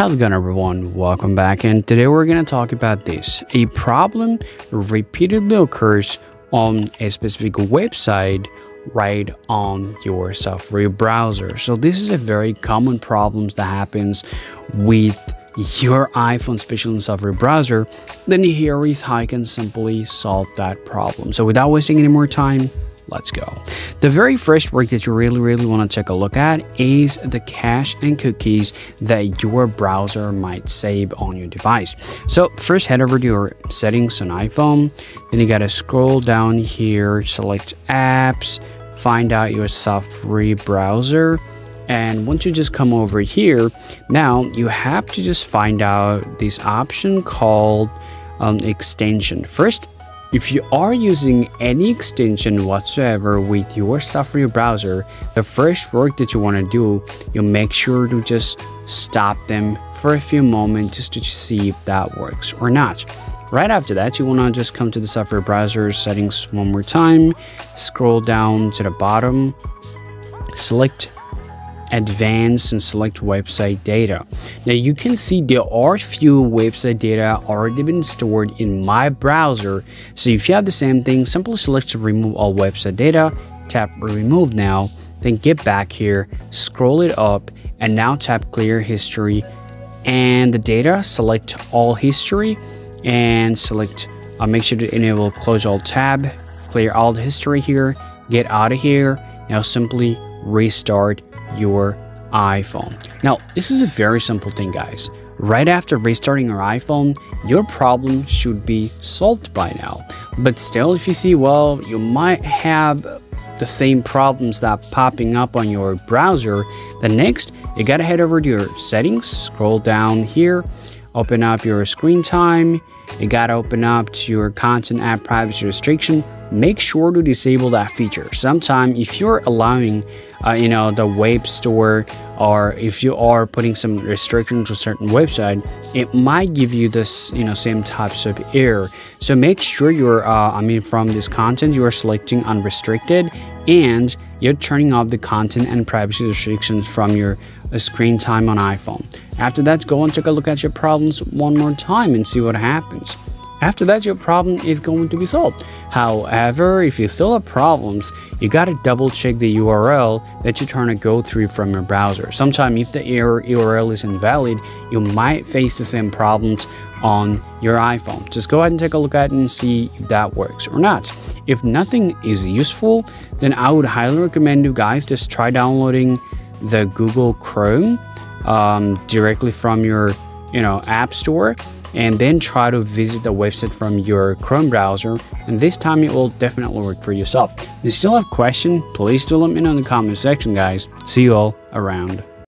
How's it going everyone? Welcome back and today we're going to talk about this. A problem repeatedly occurs on a specific website right on your Safari browser. So this is a very common problem that happens with your iPhone, especially in Safari browser. Then here is how you can simply solve that problem. So without wasting any more time, let's go. The very first work that you really, really want to take a look at is the cache and cookies that your browser might save on your device. So first head over to your settings on iPhone, then you got to scroll down here, select apps, find out your Safari browser, and once you just come over here, now you have to just find out this option called um, extension. First, if you are using any extension whatsoever with your Safari browser, the first work that you want to do, you make sure to just stop them for a few moments just to see if that works or not. Right after that, you want to just come to the Safari browser settings one more time, scroll down to the bottom, select advanced and select website data. Now you can see there are few website data already been stored in my browser. So if you have the same thing, simply select to remove all website data, tap remove now, then get back here, scroll it up, and now tap clear history and the data, select all history and select, uh, make sure to enable close all tab, clear all the history here, get out of here. Now simply restart your iPhone. Now, this is a very simple thing, guys. Right after restarting your iPhone, your problem should be solved by now. But still, if you see, well, you might have the same problems that popping up on your browser, then next, you gotta head over to your settings, scroll down here, open up your screen time, you gotta open up to your content app privacy restriction make sure to disable that feature. Sometime if you're allowing, uh, you know, the web store or if you are putting some restrictions to certain website, it might give you this, you know, same types of error. So make sure you're, uh, I mean, from this content, you are selecting unrestricted and you're turning off the content and privacy restrictions from your uh, screen time on iPhone. After that, go and take a look at your problems one more time and see what happens. After that, your problem is going to be solved. However, if you still have problems, you gotta double check the URL that you're trying to go through from your browser. Sometimes if the error URL is invalid, you might face the same problems on your iPhone. Just go ahead and take a look at it and see if that works or not. If nothing is useful, then I would highly recommend you guys just try downloading the Google Chrome um, directly from your you know app store and then try to visit the website from your Chrome browser and this time it will definitely work for yourself. If you still have questions, please do let me know in the comment section guys. See you all around.